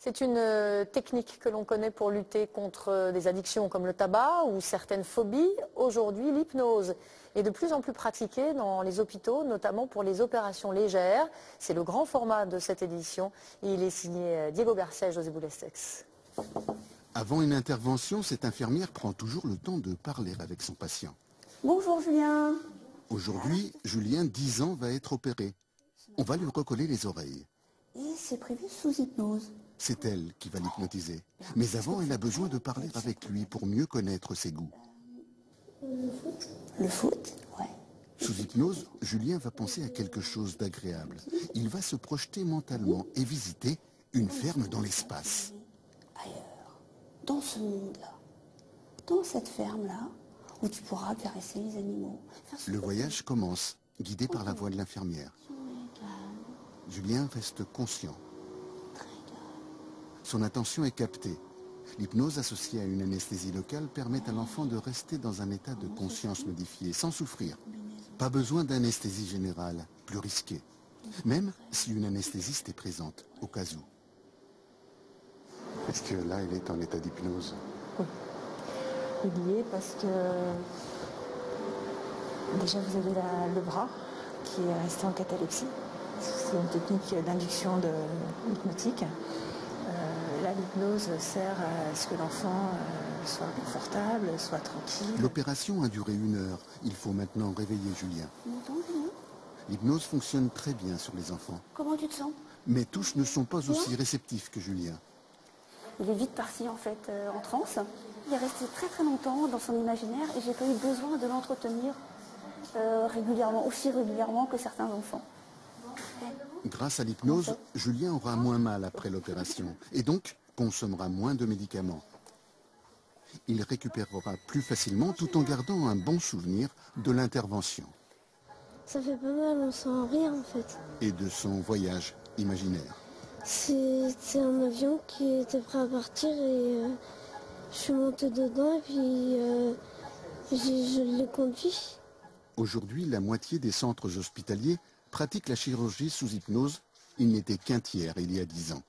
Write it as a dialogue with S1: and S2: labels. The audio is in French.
S1: C'est une euh, technique que l'on connaît pour lutter contre euh, des addictions comme le tabac ou certaines phobies. Aujourd'hui, l'hypnose est de plus en plus pratiquée dans les hôpitaux, notamment pour les opérations légères. C'est le grand format de cette édition. Il est signé euh, Diego Garcia et José Boulestex.
S2: Avant une intervention, cette infirmière prend toujours le temps de parler avec son patient.
S3: Bonjour Julien.
S2: Aujourd'hui, Julien, 10 ans, va être opéré. On va lui recoller les oreilles.
S3: Et c'est prévu sous hypnose.
S2: C'est elle qui va l'hypnotiser. Mais avant, elle a besoin de parler avec lui pour mieux connaître ses goûts.
S3: Le foot Ouais.
S2: Sous hypnose, Julien va penser à quelque chose d'agréable. Il va se projeter mentalement et visiter une ferme dans l'espace.
S3: Ailleurs. Dans ce monde-là. Dans cette ferme-là, où tu pourras caresser les animaux.
S2: Le voyage commence, guidé par la voix de l'infirmière. Julien reste conscient. Son attention est captée. L'hypnose associée à une anesthésie locale permet à l'enfant de rester dans un état de conscience modifié, sans souffrir. Pas besoin d'anesthésie générale, plus risquée. Même si une anesthésiste est présente, au cas où. Est-ce que là, il est en état d'hypnose?
S4: Il y est parce que déjà vous avez la- le bras qui est resté en catalepsie. C'est une technique d'induction de hypnotique. Euh, là, l'hypnose sert à ce que l'enfant euh, soit confortable, soit tranquille.
S2: L'opération a duré une heure. Il faut maintenant réveiller Julien. L'hypnose fonctionne très bien sur les enfants.
S3: Comment tu te sens?
S2: Mais tous ne sont pas aussi réceptifs que Julien.
S3: Il est vite parti en fait euh, en transe. Il est resté très très longtemps dans son imaginaire et j'ai pas eu besoin de l'entretenir euh, régulièrement, aussi régulièrement que certains enfants.
S2: Grâce à l'hypnose, Julien aura moins mal après l'opération et donc consommera moins de médicaments. Il récupérera plus facilement tout en gardant un bon souvenir de l'intervention
S5: Ça fait pas mal, on sent rien en fait.
S2: et de son voyage imaginaire.
S5: C'est c'est un avion qui était prêt à partir et euh, je suis montée dedans et puis euh, je l'ai conduit.
S2: Aujourd'hui, la moitié des centres hospitaliers pratiquent la chirurgie sous hypnose. Il n'était qu'un tiers il y a dix ans.